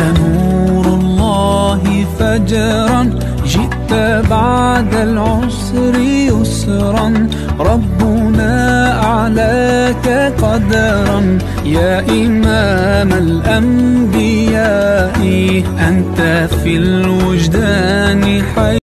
نور الله فجرا جئت بعد العسر يسرا. ربنا أعلاك قدرا. يا إمام الأنبياء أنت في الوجدان حي